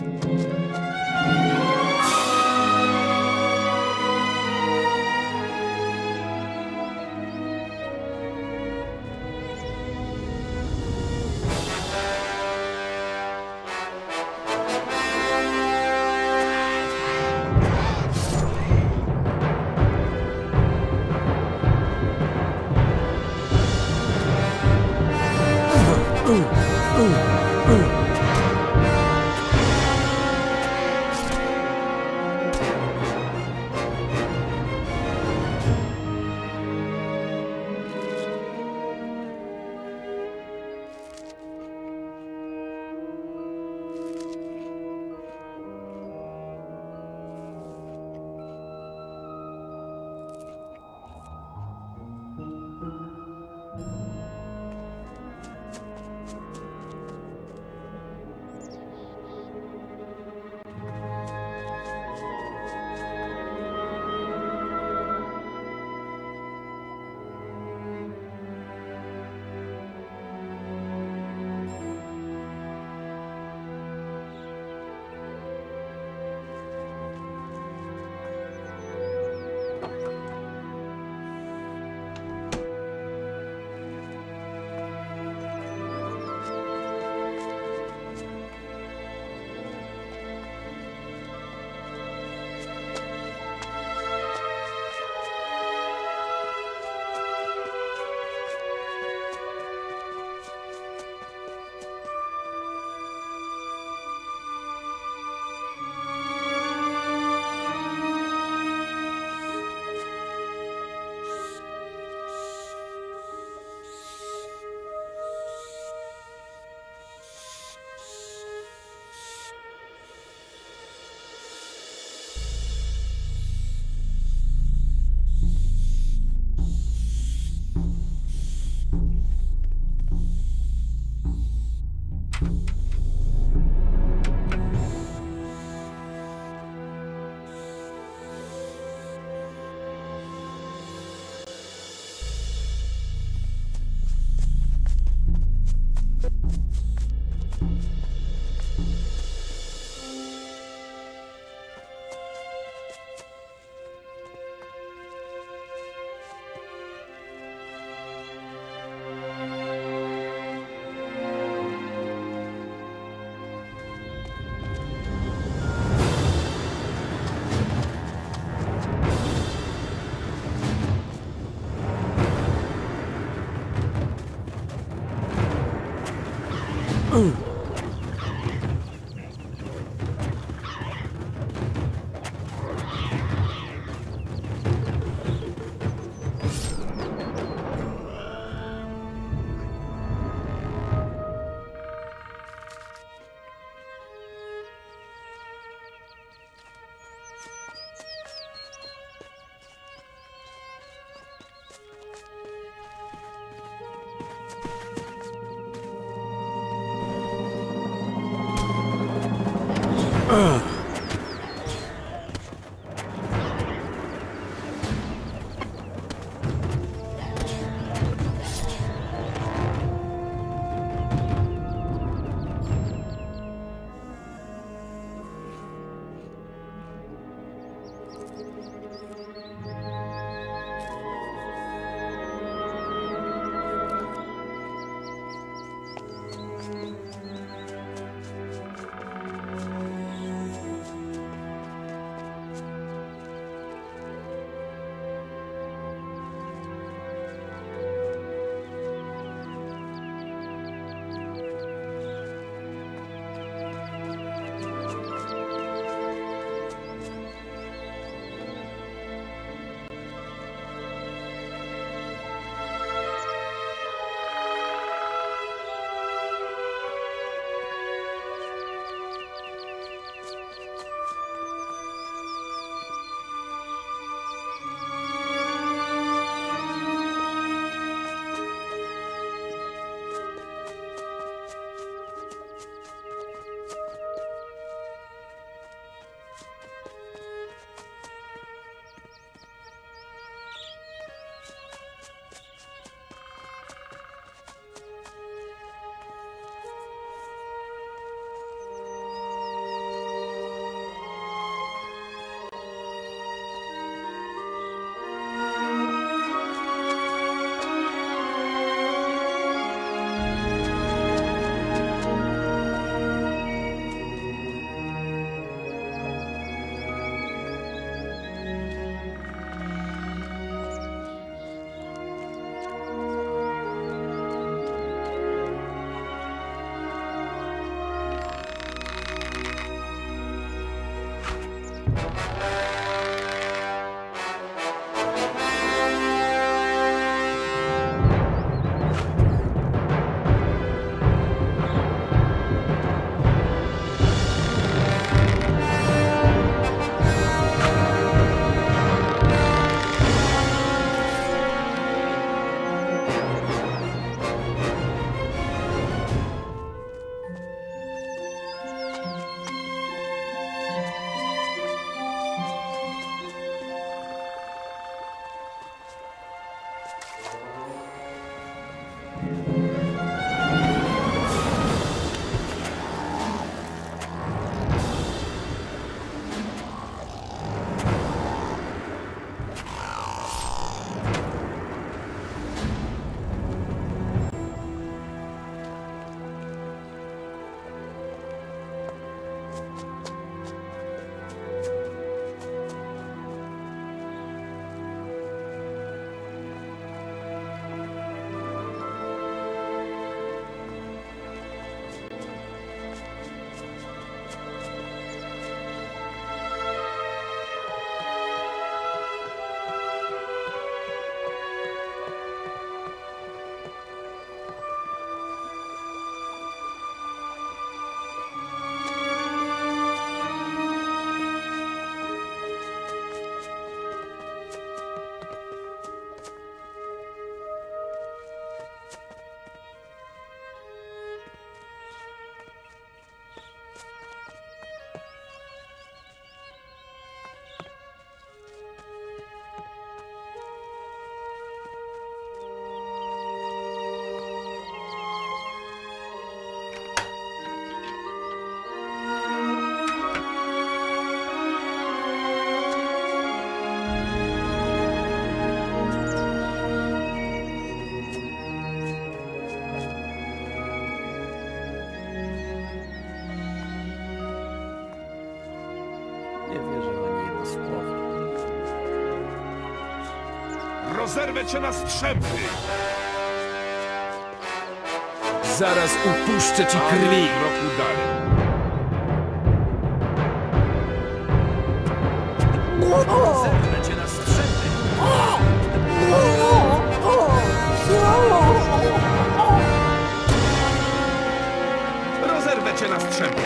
Ooh, ooh, ooh. Ugh. Rozerwę cię na strzępy! Zaraz upuszczę ci krwi. Kroku dalej. Zerwę cię na strzępy. Rozerwę cię na strzępy.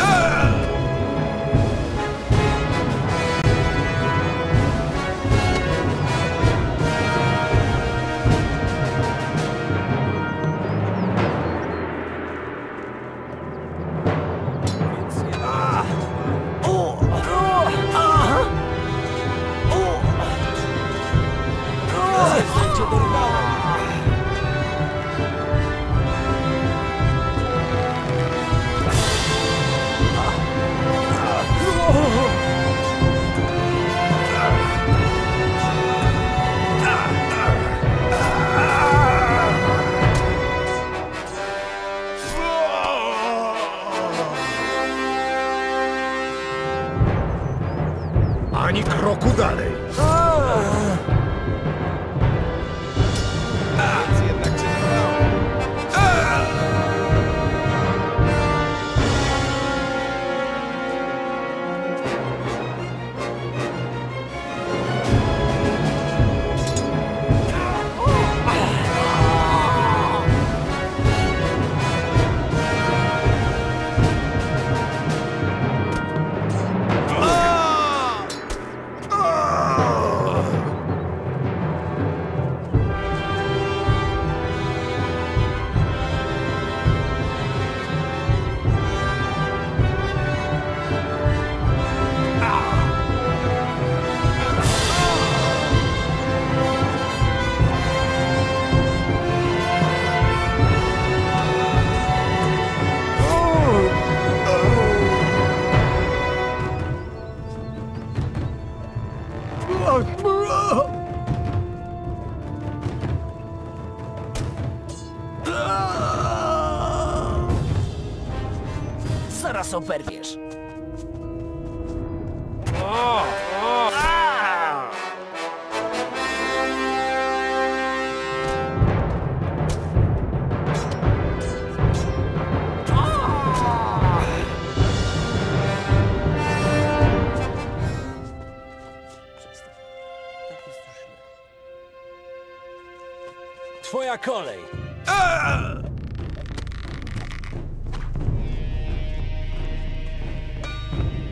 Cię Ani kroku dalej. teraz są.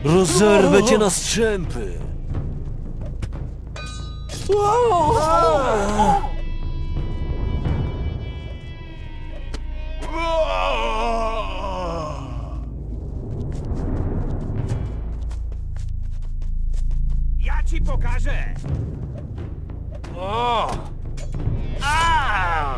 Rozerwę cię na strzępy. Ja ci pokażę. O! A!